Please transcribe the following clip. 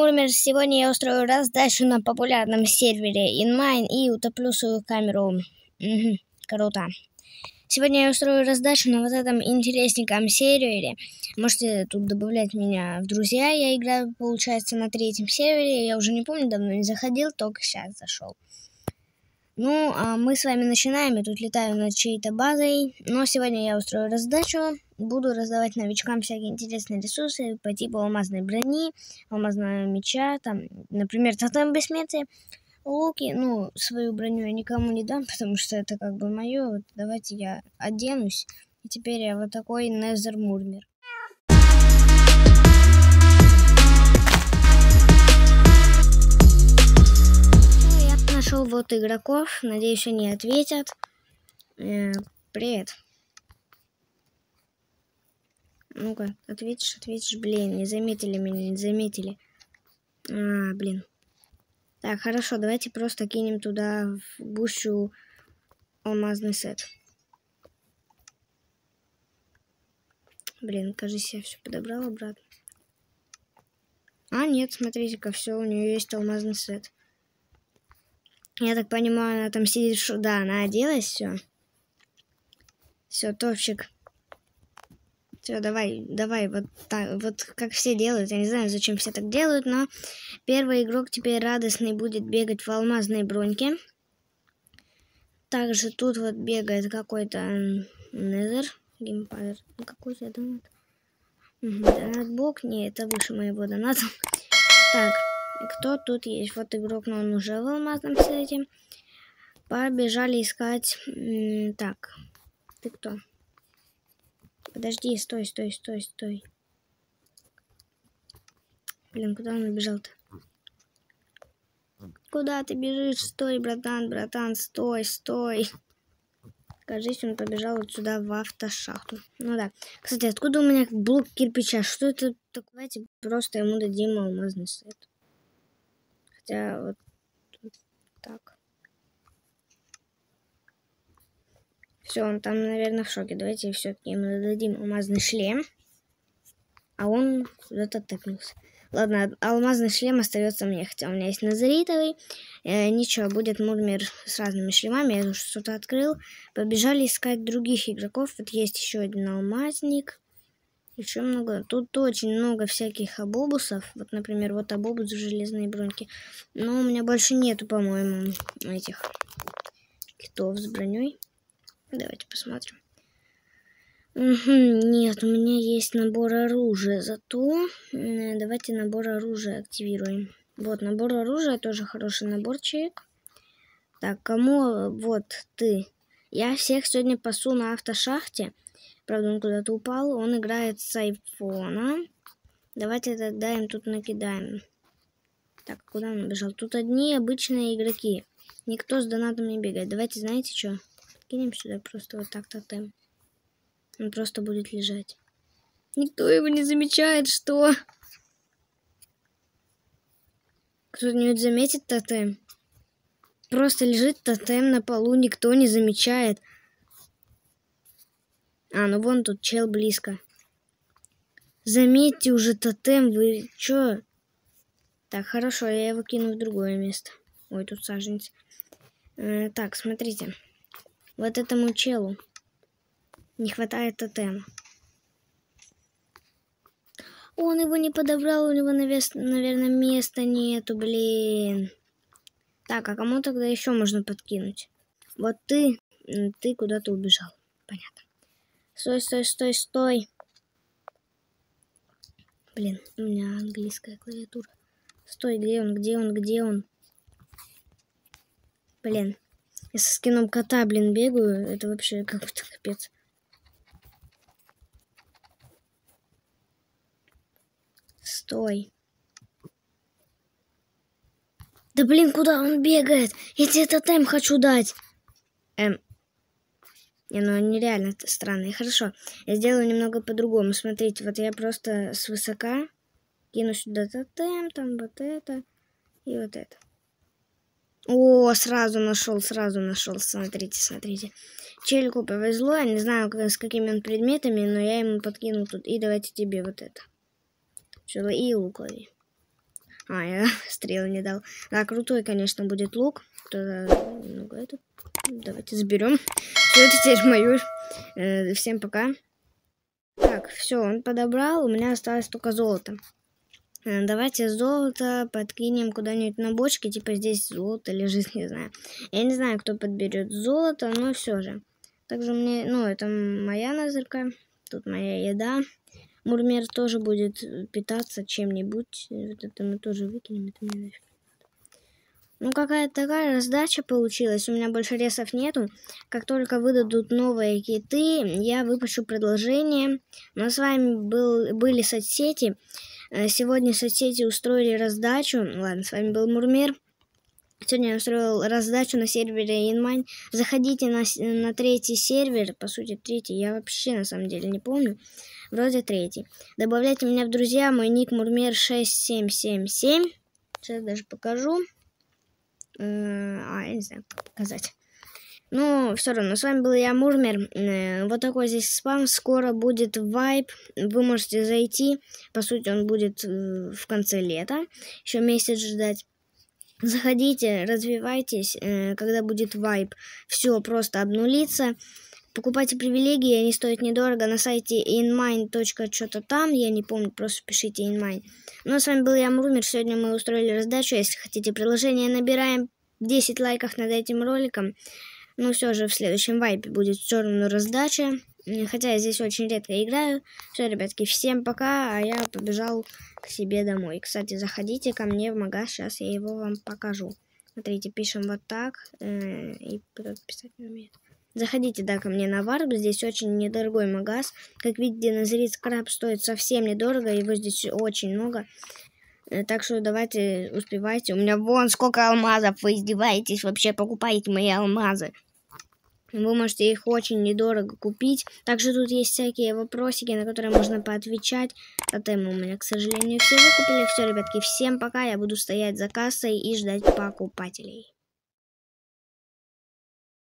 Мурмер, сегодня я устрою раздачу на популярном сервере InMine и утоплю свою камеру. Угу, круто. Сегодня я устрою раздачу на вот этом интересненьком сервере. Можете тут добавлять меня в друзья. Я играю, получается, на третьем сервере. Я уже не помню, давно не заходил, только сейчас зашел. Ну, а мы с вами начинаем. Я тут летаю над чьей-то базой. Но сегодня я устрою раздачу. Буду раздавать новичкам всякие интересные ресурсы по типу алмазной брони, алмазного меча, там, например, тотем бессмертия, луки. Ну, свою броню я никому не дам, потому что это как бы мое. Вот давайте я оденусь. И теперь я вот такой Незер Мурмер. нашел вот игроков. Надеюсь, они ответят. Э, привет. Ну-ка, ответишь, ответишь. Блин, не заметили меня, не заметили. А, блин. Так, хорошо, давайте просто кинем туда в гущу алмазный сет. Блин, кажется, я все подобрал обратно. А, нет, смотрите-ка, все, у нее есть алмазный сет. Я так понимаю, она там сидит, да, она оделась, все. Все, топчик. Все, давай, давай, вот так, вот как все делают. Я не знаю, зачем все так делают, но первый игрок теперь радостный будет бегать в алмазной броньке. Также тут вот бегает какой-то Незер, геймпадер. Ну, какой-то, думаю. Угу, донатбок, не, это выше моего доната. Так, кто тут есть? Вот игрок, но он уже в алмазном сете. Побежали искать. Так, ты кто? Подожди, стой, стой, стой, стой. Блин, куда он убежал-то? Куда ты бежишь? Стой, братан, братан, стой, стой. Кажись, он побежал вот сюда в автошахту. Ну да. Кстати, откуда у меня блок кирпича? Что это такое? Давайте просто ему дадим алмазный сет. Хотя вот, вот так. Все, он там, наверное, в шоке. Давайте все-таки ему дадим алмазный шлем. А он куда-то тыкнулся. Ладно, алмазный шлем остается мне, хотя у меня есть назаритовый. Э, ничего, будет мурмер с разными шлемами. Я уже что-то открыл. Побежали искать других игроков. Вот есть еще один алмазник. Еще много. Тут очень много всяких абобусов. Вот, например, вот абобус в железной броньке. Но у меня больше нету, по-моему, этих китов с броней. Давайте посмотрим. Угу, нет, у меня есть набор оружия. Зато давайте набор оружия активируем. Вот, набор оружия тоже хороший наборчик. Так, кому вот ты? Я всех сегодня пасу на автошахте. Правда, он куда-то упал. Он играет с айфона. Давайте тогда им тут накидаем. Так, куда он бежал? Тут одни обычные игроки. Никто с донатом не бегает. Давайте, знаете что? Кинем сюда просто вот так тотем. Он просто будет лежать. Никто его не замечает, что... Кто-нибудь заметит тотем? Просто лежит тотем на полу, никто не замечает. А, ну вон тут чел близко. Заметьте уже тотем, вы чё? Так, хорошо, я его кину в другое место. Ой, тут саженец. Э, так, смотрите. Вот этому челу не хватает тотема. Он его не подобрал, у него, наверное, места нету, блин. Так, а кому тогда еще можно подкинуть? Вот ты, ты куда-то убежал. Понятно. Стой, стой, стой, стой. Блин, у меня английская клавиатура. Стой, где он, где он, где он? Блин, я со скином кота, блин, бегаю. Это вообще какой-то капец. Стой. Да блин, куда он бегает? Я тебе тотем хочу дать. Эм, не, ну они реально странные. Хорошо, я сделаю немного по-другому. Смотрите, вот я просто свысока кину сюда тотем, там вот это и вот это. О, сразу нашел, сразу нашел. Смотрите, смотрите. Челику повезло, я не знаю, с какими он предметами, но я ему подкинул тут. И давайте тебе вот это. Все, и лукови. А, я стрелы не дал. Да, крутой, конечно, будет лук. Ну, это... Давайте заберем. Все это теперь мое. Э, всем пока. Так, все, он подобрал. У меня осталось только золото. Э, давайте золото подкинем куда-нибудь на бочке. Типа здесь золото лежит, не знаю. Я не знаю, кто подберет золото, но все же. Также мне, ну, это моя назырка. Тут моя еда. Мурмер тоже будет питаться чем-нибудь. Вот это мы тоже выкинем. Это мне нафиг. Ну, какая-то такая раздача получилась. У меня больше ресов нету. Как только выдадут новые киты, я выпущу предложение. Мы с вами был, были соцсети. Э, сегодня соцсети устроили раздачу. Ладно, с вами был Мурмер. Сегодня я устроил раздачу на сервере Inmine. Заходите на, на третий сервер. По сути, третий. Я вообще на самом деле не помню. Вроде третий. Добавляйте меня в друзья. Мой ник Мурмер 6777. Сейчас даже покажу. А, я не знаю, показать. Ну, все равно, с вами был я, Мурмер. Э, вот такой здесь спам. Скоро будет вайп. Вы можете зайти. По сути, он будет э, в конце лета. Еще месяц ждать. Заходите, развивайтесь. Э, когда будет вайп, все просто обнулится. Покупайте привилегии, они стоят недорого на сайте inmine. что-то там, я не помню, просто пишите inmine. Ну, а с вами был я, Мрумер, сегодня мы устроили раздачу, если хотите приложение, набираем 10 лайков над этим роликом. Ну, все же в следующем вайпе будет все равно раздача, хотя я здесь очень редко играю. Все, ребятки, всем пока, а я побежал к себе домой. Кстати, заходите ко мне в магаз, сейчас я его вам покажу. Смотрите, пишем вот так, э, и писать не умеет. Заходите, да, ко мне на Варп. Здесь очень недорогой магаз. Как видите, назрит скраб стоит совсем недорого. Его здесь очень много. Э, так что давайте успевайте. У меня вон сколько алмазов. Вы издеваетесь вообще? Покупайте мои алмазы. Вы можете их очень недорого купить. Также тут есть всякие вопросики, на которые можно поотвечать. А тему у меня, к сожалению, все выкупили. Все, ребятки, всем пока. Я буду стоять за кассой и ждать покупателей.